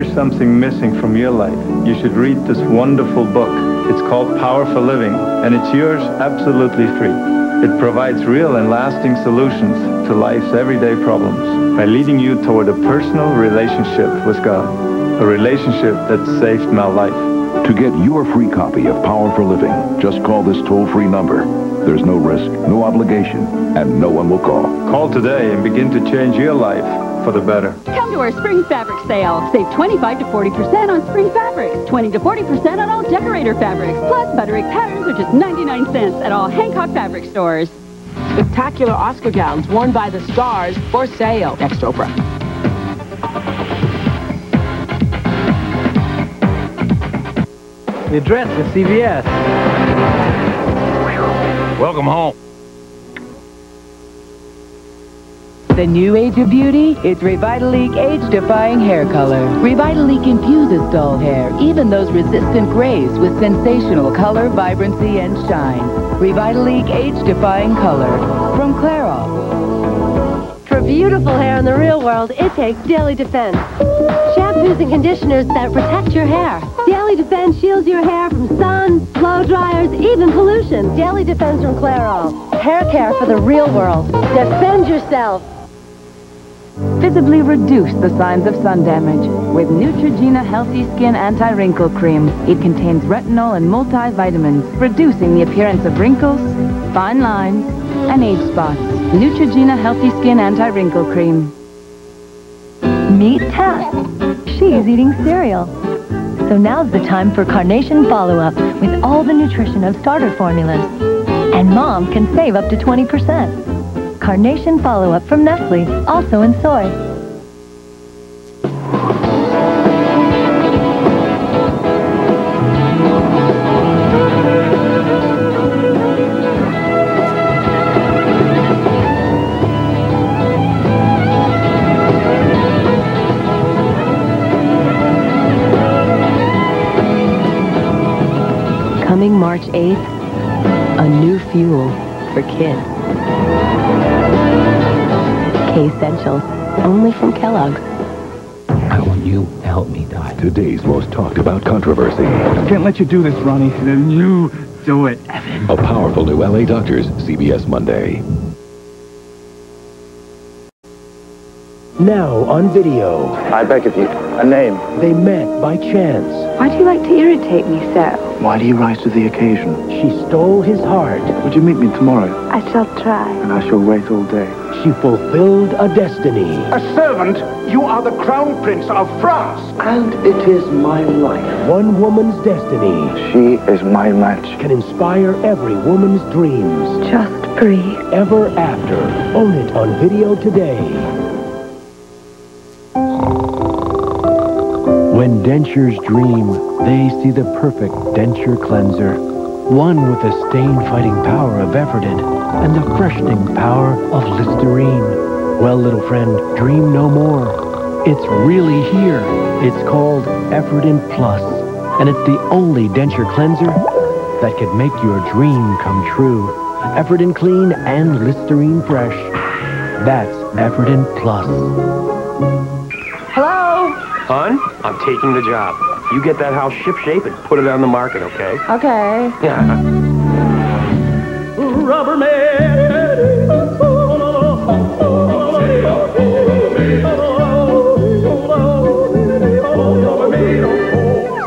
there's something missing from your life, you should read this wonderful book. It's called Power for Living, and it's yours absolutely free. It provides real and lasting solutions to life's everyday problems by leading you toward a personal relationship with God, a relationship that saved my life. To get your free copy of Power for Living, just call this toll-free number. There's no risk, no obligation, and no one will call. Call today and begin to change your life for the better. Come to our spring fabric sale. Save 25 to 40% on spring fabrics, 20 to 40% on all decorator fabrics, plus Butterick patterns are just 99 cents at all Hancock fabric stores. Spectacular Oscar gowns worn by the stars for sale. Next Oprah. The address is CBS. Welcome home. The new age of beauty? It's Revitalique age-defying hair color. Revitalique infuses dull hair, even those resistant grays, with sensational color, vibrancy, and shine. Revitalique age-defying color from Clairol. For beautiful hair in the real world, it takes Daily Defense. Shampoos and conditioners that protect your hair. Daily Defense shields your hair from sun, blow dryers, even pollution. Daily Defense from Clairol. Hair care for the real world. Defend yourself. Visibly reduce the signs of sun damage with Neutrogena Healthy Skin Anti-Wrinkle Cream. It contains retinol and multivitamins, reducing the appearance of wrinkles, fine lines, and age spots. Neutrogena Healthy Skin Anti-Wrinkle Cream. Meet Tess. She's eating cereal. So now's the time for Carnation Follow-Up with all the nutrition of starter formulas. And Mom can save up to 20%. Carnation Follow-Up from Nestle, also in soy. Coming March 8th, a new fuel for kids. K-Sentials, only from Kellogg's. I want you to help me die. Today's most talked about controversy. I can't let you do this, Ronnie. Then you do it. Evan. A powerful new LA Doctors, CBS Monday. Now on video. I beg of you, a name. They met by chance. Why do you like to irritate me so? Why do you rise to the occasion? She stole his heart. Would you meet me tomorrow? I shall try. And I shall wait all day. She fulfilled a destiny. A servant, you are the crown prince of France. And it is my life. One woman's destiny. She is my match. Can inspire every woman's dreams. Just breathe. Ever after. Own it on video today. Dentures dream, they see the perfect denture cleanser. One with the stain-fighting power of Efferdent and the freshening power of Listerine. Well, little friend, dream no more. It's really here. It's called Efferdent Plus, and it's the only denture cleanser that can make your dream come true. Efferdent Clean and Listerine Fresh. That's Efferdent Plus. Hello? Hon, I'm taking the job. You get that house shipshape and put it on the market, okay? Okay. Yeah. Rubber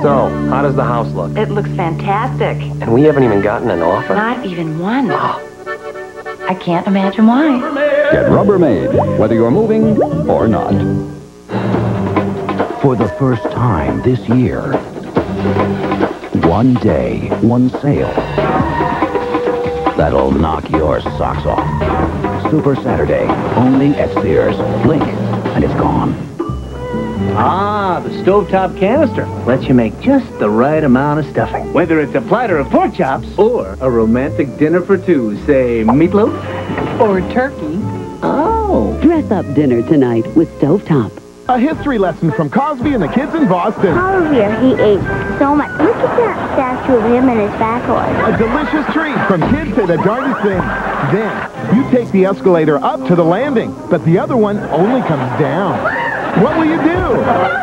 So, how does the house look? It looks fantastic. And we haven't even gotten an offer? Not even one. Ah. I can't imagine why. Get Rubbermaid, whether you're moving or not. For the first time this year, One day, one sale. That'll knock your socks off. Super Saturday, only at Sears. Blink, and it's gone. Ah, the stovetop canister lets you make just the right amount of stuffing. Whether it's a platter of pork chops or a romantic dinner for two, say meatloaf Or turkey. Oh. Dress up dinner tonight with Stovetop. A history lesson from Cosby and the kids in Boston. Olivier, he ate so much. Look at that statue of him and his back horse. A delicious treat from kids say the darndest thing. Then, you take the escalator up to the landing, but the other one only comes down. What will you do?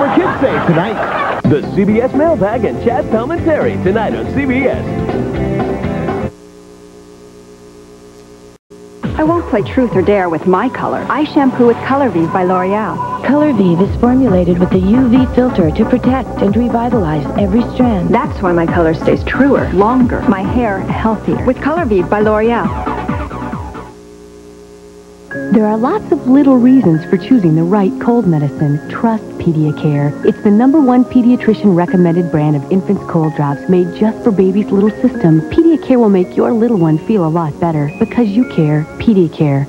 Summer Kids Day tonight. The CBS Mailbag and Chazz Palminteri tonight on CBS. I won't play truth or dare with my color. I shampoo with Color Vive by L'Oreal. Color Vive is formulated with a UV filter to protect and revitalize every strand. That's why my color stays truer, longer, my hair healthier. With Color Vive by L'Oreal. There are lots of little reasons for choosing the right cold medicine. Trust Pediacare. It's the number one pediatrician recommended brand of infant's cold drops made just for baby's little system. Pediacare will make your little one feel a lot better because you care. Pediacare.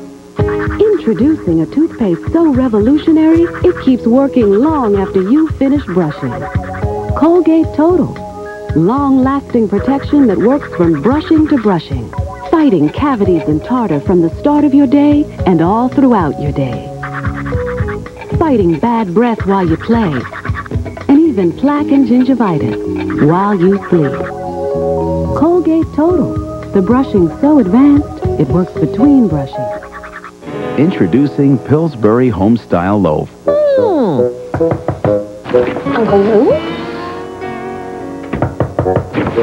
Introducing a toothpaste so revolutionary, it keeps working long after you finish brushing. Colgate Total. Long-lasting protection that works from brushing to brushing. Fighting cavities and tartar from the start of your day and all throughout your day. Fighting bad breath while you play. And even plaque and gingivitis while you sleep. Colgate Total. The brushing so advanced, it works between brushing. Introducing Pillsbury Homestyle Loaf. Hmm. Uncle Lou?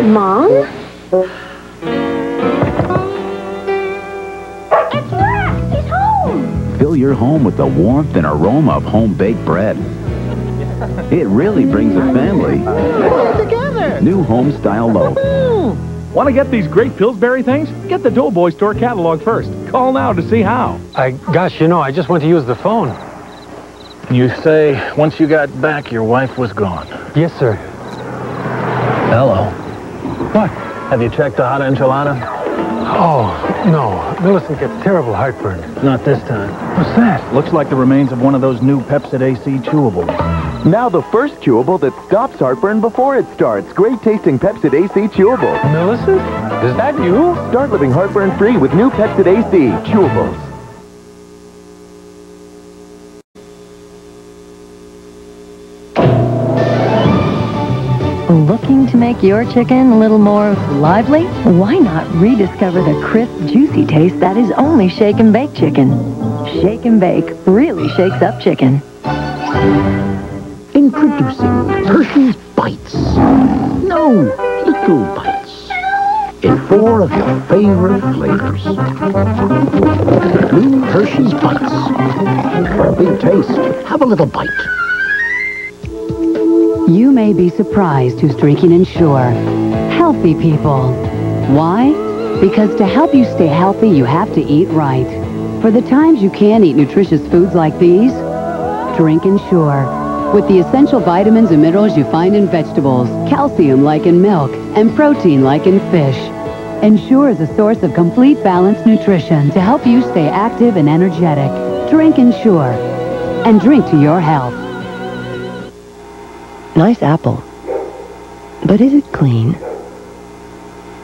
Mom? Fill your home with the warmth and aroma of home-baked bread. It really brings a family. together. New Homestyle Loaf. Want to get these great Pillsbury things? Get the Doughboy store catalog first. Call now to see how. I, gosh, you know, I just went to use the phone. You say once you got back, your wife was gone. Yes, sir. Hello. What? Have you checked the hot enchilada? Oh, no. Millicent gets terrible heartburn. Not this time. What's that? Looks like the remains of one of those new Pepcid AC chewables. Now the first chewable that stops heartburn before it starts. Great tasting Pepcid AC chewable. Millicent? Is that you? Start living heartburn free with new Pepcid AC chewables. Make your chicken a little more lively? Why not rediscover the crisp, juicy taste that is only shake and bake chicken? Shake and bake really shakes up chicken. Introducing Hershey's Bites. No, little bites. In four of your favorite flavors. New Hershey's Bites. For a big taste, have a little bite. You may be surprised who's drinking Ensure. Healthy people. Why? Because to help you stay healthy, you have to eat right. For the times you can't eat nutritious foods like these, drink Ensure. With the essential vitamins and minerals you find in vegetables, calcium like in milk, and protein like in fish. Ensure is a source of complete balanced nutrition to help you stay active and energetic. Drink Ensure. And drink to your health. Nice apple. But is it clean?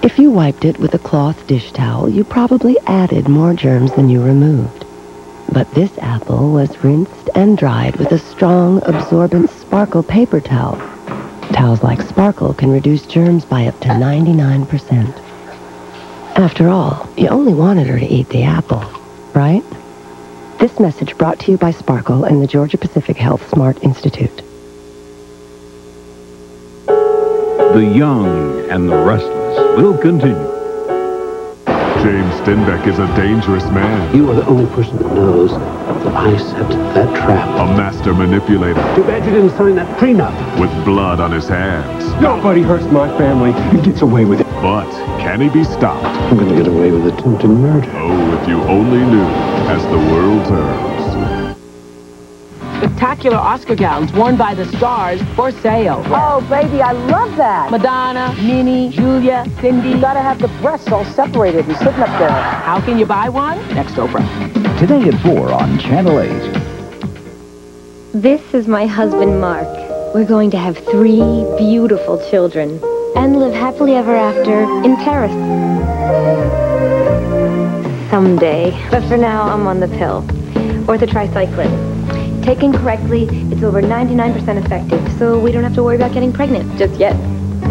If you wiped it with a cloth dish towel, you probably added more germs than you removed. But this apple was rinsed and dried with a strong, absorbent Sparkle paper towel. Towels like Sparkle can reduce germs by up to 99%. After all, you only wanted her to eat the apple, right? This message brought to you by Sparkle and the Georgia Pacific Health Smart Institute. The young and the restless will continue. James Stenbeck is a dangerous man. You are the only person that knows that I set that trap. A master manipulator Too bad you didn't sign that prenup. with blood on his hands. Nobody hurts my family. He gets away with it. But can he be stopped? I'm going to get away with attempted murder. Oh, if you only knew as the world turns. Spectacular Oscar gowns worn by the stars for sale. Oh, baby, I love that. Madonna, Minnie, Julia, Cindy. You gotta have the breasts all separated and sitting up there. How can you buy one? Next Oprah. Today at 4 on Channel 8. This is my husband, Mark. We're going to have three beautiful children and live happily ever after in Paris. Someday. But for now, I'm on the pill. Ortho Tri-Cyclen. Taken correctly, it's over 99% effective, so we don't have to worry about getting pregnant just yet.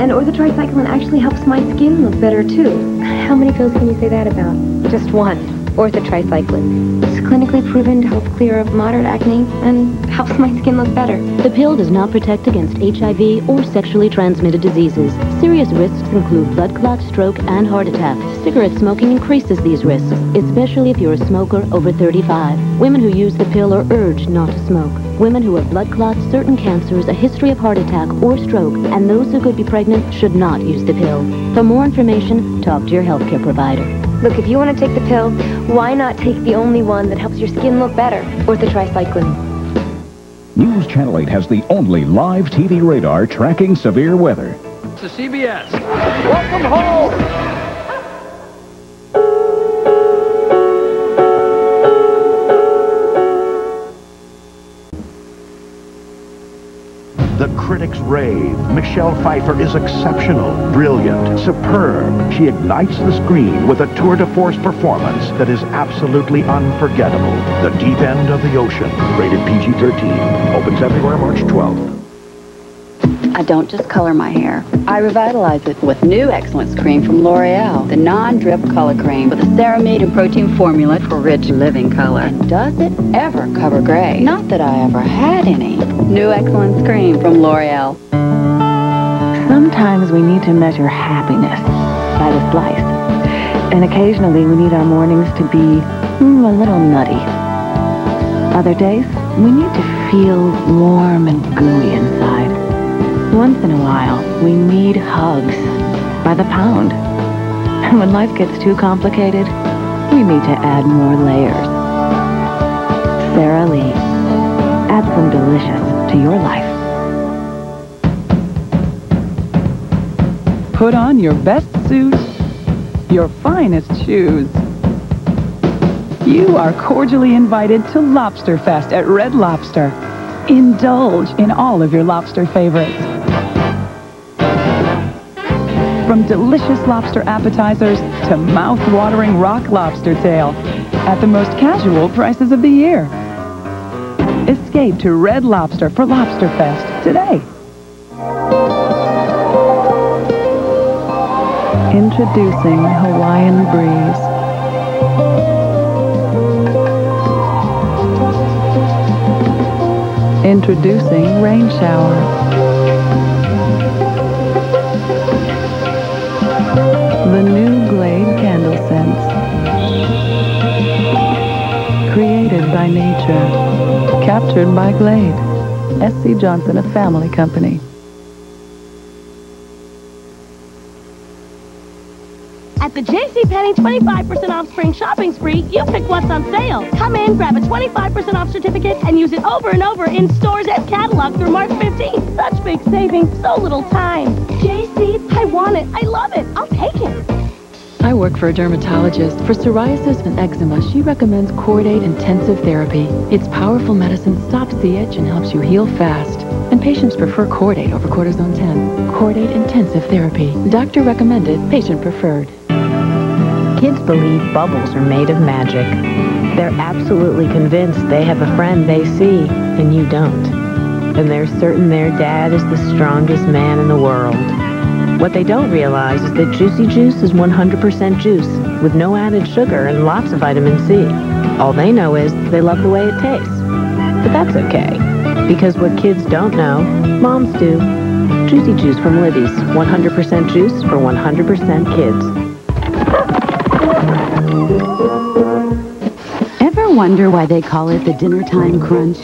And Ortho Tri-Cyclen actually helps my skin look better, too. How many pills can you say that about? Just one. Ortho Tri-Cyclen. It's clinically proven to help clear up moderate acne and helps my skin look better. The pill does not protect against HIV or sexually transmitted diseases. Serious risks include blood clot, stroke, and heart attack. Cigarette smoking increases these risks, especially if you're a smoker over 35. Women who use the pill are urged not to smoke. Women who have blood clots, certain cancers, a history of heart attack or stroke, and those who could be pregnant should not use the pill. For more information, talk to your healthcare provider. Look, if you want to take the pill, why not take the only one that helps your skin look better? Ortho Tri-Cyclen. News Channel 8 has the only live TV radar tracking severe weather. To CBS. Welcome home. Critics rave. Michelle Pfeiffer is exceptional, brilliant, superb. She ignites the screen with a tour de force performance that is absolutely unforgettable. The Deep End of the Ocean, rated PG-13, opens everywhere March 12th. I don't just color my hair. I revitalize it with new Excellence Cream from L'Oreal. The non-drip color cream with a ceramide and protein formula for rich living color. And does it ever cover gray? Not that I ever had any. New Excellence Cream from L'Oreal. Sometimes we need to measure happiness by the slice. And occasionally we need our mornings to be mm, a little nutty. Other days, we need to feel warm and gooey inside. Once in a while, we need hugs by the pound. And when life gets too complicated, we need to add more layers. Sara Lee, add some delicious to your life. Put on your best suit, your finest shoes. You are cordially invited to Lobster Fest at Red Lobster. Indulge in all of your lobster favorites. From delicious lobster appetizers to mouth-watering rock lobster tail at the most casual prices of the year. Escape to Red Lobster for Lobster Fest today. Introducing Hawaiian Breeze. Introducing Rain Shower. The new Glade candle scents. Created by nature. Captured by Glade. S.C. Johnson, a family company. At the JCPenney 25% off spring shopping spree, you pick what's on sale. Come in, grab a 25% off certificate, and use it over and over in stores and catalog through March 15th. Such big savings, so little time. JC, I want it. I love it. I'll take. I work for a dermatologist. For psoriasis and eczema, she recommends Cortaid Intensive Therapy. Its powerful medicine stops the itch and helps you heal fast. And patients prefer Cortaid over Cortizone 10. Cortaid Intensive Therapy. Doctor recommended, patient preferred. Kids believe bubbles are made of magic. They're absolutely convinced they have a friend they see and you don't. And they're certain their dad is the strongest man in the world. What they don't realize is that Juicy Juice is 100% juice with no added sugar and lots of vitamin C. All they know is they love the way it tastes. But that's okay, because what kids don't know, moms do. Juicy Juice from Libby's, 100% juice for 100% kids. Ever wonder why they call it the dinner time crunch?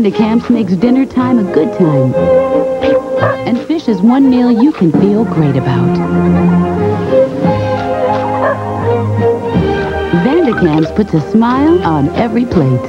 Van de Kamp's makes dinner time a good time. And fish is one meal you can feel great about. Van de Kamp's puts a smile on every plate.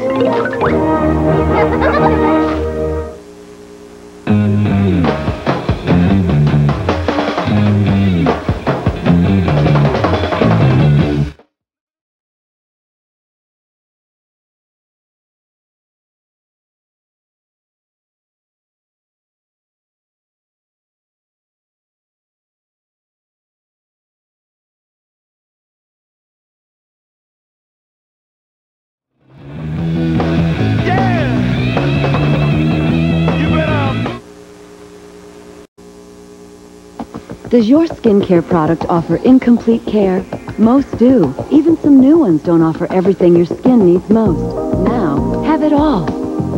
Does your skincare product offer incomplete care? Most do. Even some new ones don't offer everything your skin needs most. Now, have it all.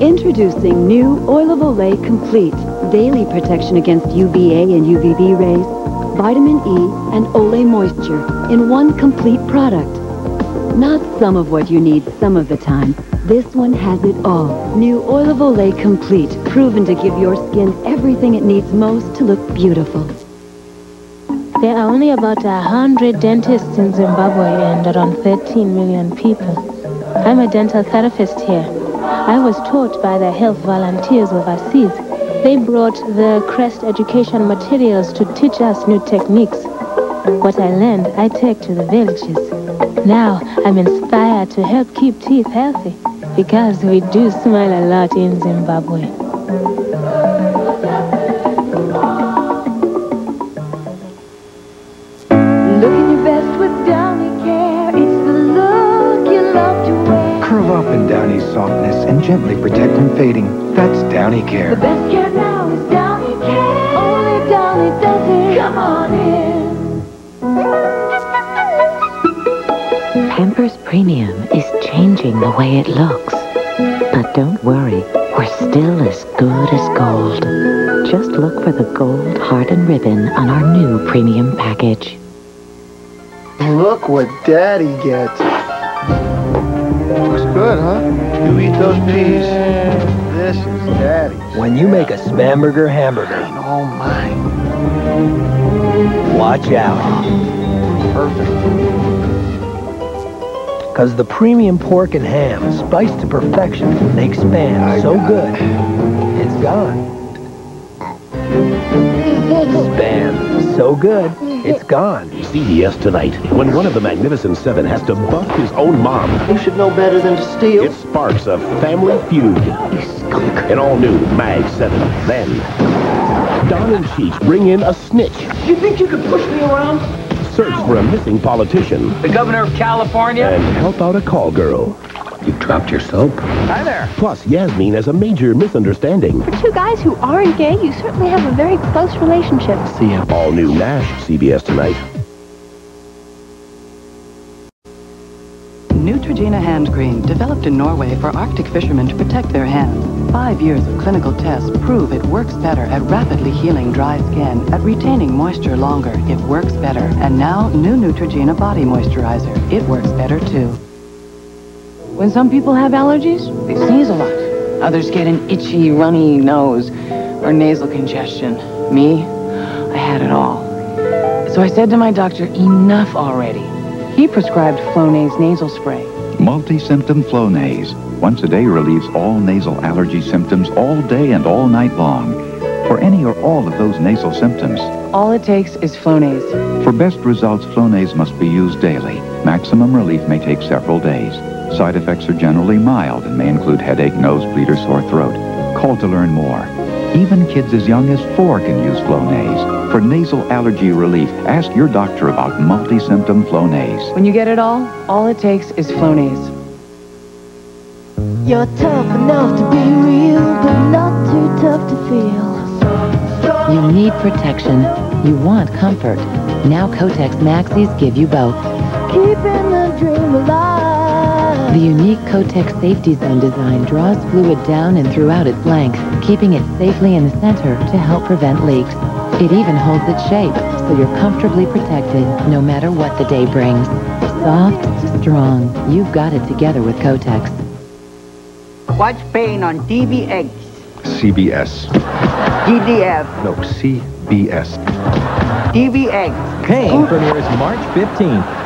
Introducing new Oil of Olay Complete. Daily protection against UVA and UVB rays, vitamin E, and Olay Moisture in one complete product. Not some of what you need some of the time. This one has it all. New Oil of Olay Complete, proven to give your skin everything it needs most to look beautiful. There are only about a hundred dentists in Zimbabwe and around 13 million people. I'm a dental therapist here. I was taught by the health volunteers overseas. They brought the Crest education materials to teach us new techniques. What I learned, I take to the villages. Now, I'm inspired to help keep teeth healthy because we do smile a lot in Zimbabwe. Gently protect from fading. That's Downy Care. The Care. best care now is Downy Care. Only Downy does it. Come on in. Pampers Premium is changing the way it looks. But don't worry, we're still as good as gold. Just look for the gold heart and ribbon on our new premium package. Look what Daddy gets. Looks good, huh? You eat those peas. This is Daddy. When you make a Spamburger hamburger, Ain't all mine. watch out. Perfect. Because the premium pork and ham, spiced to perfection, makes Spam so good, it's gone. Spam, so good, it's gone. CBS tonight, when one of the Magnificent Seven has to bust his own mom. You should know better than to steal. It sparks a family feud. An all-new Mag 7. Then, Don and Cheech bring in a snitch. You think you could push me around? Search for a missing politician. The governor of California? And help out a call girl. You dropped your soap? Hi there. Plus, Yasmin has a major misunderstanding. For two guys who aren't gay, you certainly have a very close relationship. See ya. All new NASH, CBS tonight. Neutrogena hand cream, developed in Norway for Arctic fishermen to protect their hands. Five years of clinical tests prove it works better at rapidly healing dry skin, at retaining moisture longer. It works better. And now, new Neutrogena body moisturizer. It works better too. When some people have allergies, they sneeze a lot. Others get an itchy, runny nose or nasal congestion. Me, I had it all. So I said to my doctor, enough already. He prescribed Flonase nasal spray. Multi-symptom Flonase. Once a day relieves all nasal allergy symptoms all day and all night long. For any or all of those nasal symptoms. All it takes is Flonase. For best results, Flonase must be used daily. Maximum relief may take several days. Side effects are generally mild and may include headache, nosebleed, or sore throat. Call to learn more. Even kids as young as four can use Flonase. For nasal allergy relief, ask your doctor about multi-symptom Flonase. When you get it all, all it takes is Flonase. You're tough enough to be real, but not too tough to feel. You need protection. You want comfort. Now Kotex Maxis give you both. Keeping the dream alive. The unique Kotex Safety Zone design draws fluid down and throughout its length, keeping it safely in the center to help prevent leaks. It even holds its shape, so you're comfortably protected no matter what the day brings. Soft, strong. You've got it together with Kotex. Watch Payne on TVX. CBS. GDF. No, CBS. TVX. Payne premieres March 15th.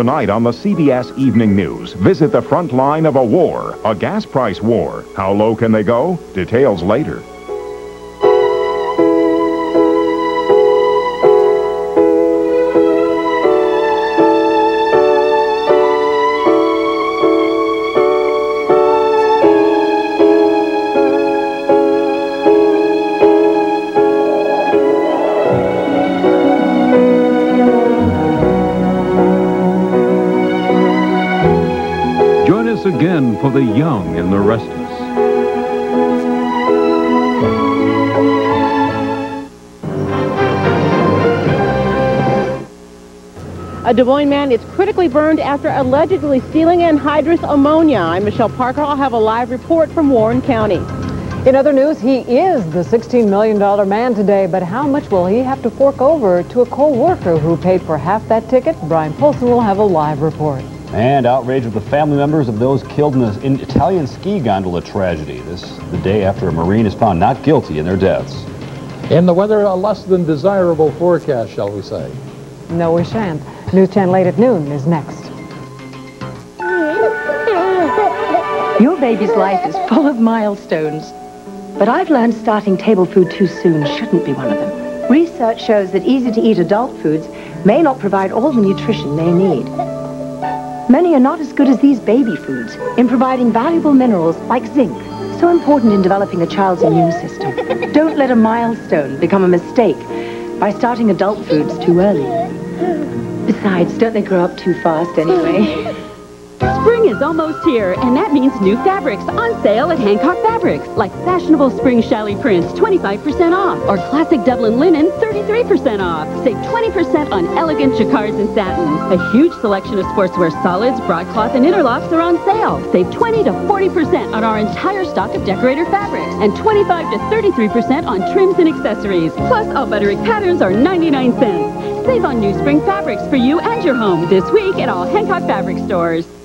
Tonight on the CBS Evening News, visit the front line of a war, a gas price war. How low can they go? Details later. The young and the restless. A Des Moines man is critically burned after allegedly stealing anhydrous ammonia. I'm Michelle Parker. I'll have a live report from Warren County. In other news, he is the $16 million man today, but how much will he have to fork over to a co-worker who paid for half that ticket? Brian Polson will have a live report. And outrage of the family members of those killed in the in Italian ski gondola tragedy. This the day after a Marine is found not guilty in their deaths. In the weather, a less than desirable forecast, shall we say. No, we shan't. News 10 late at noon is next. Your baby's life is full of milestones. But I've learned starting table food too soon shouldn't be one of them. Research shows that easy-to-eat adult foods may not provide all the nutrition they need. Many are not as good as these baby foods in providing valuable minerals like zinc, so important in developing a child's immune system. Don't let a milestone become a mistake by starting adult foods too early. Besides, don't they grow up too fast anyway? Spring is almost here, and that means new fabrics on sale at Hancock Fabrics, like fashionable spring challis prints, 25% off, or classic Dublin linen, 33% off. Save 20% on elegant jacquards and satins. A huge selection of sportswear solids, broadcloth, and interlocks are on sale. Save 20 to 40% on our entire stock of decorator fabrics, and 25 to 33% on trims and accessories. Plus, all butterick patterns are 99 cents. Save on new spring fabrics for you and your home this week at all Hancock Fabric stores.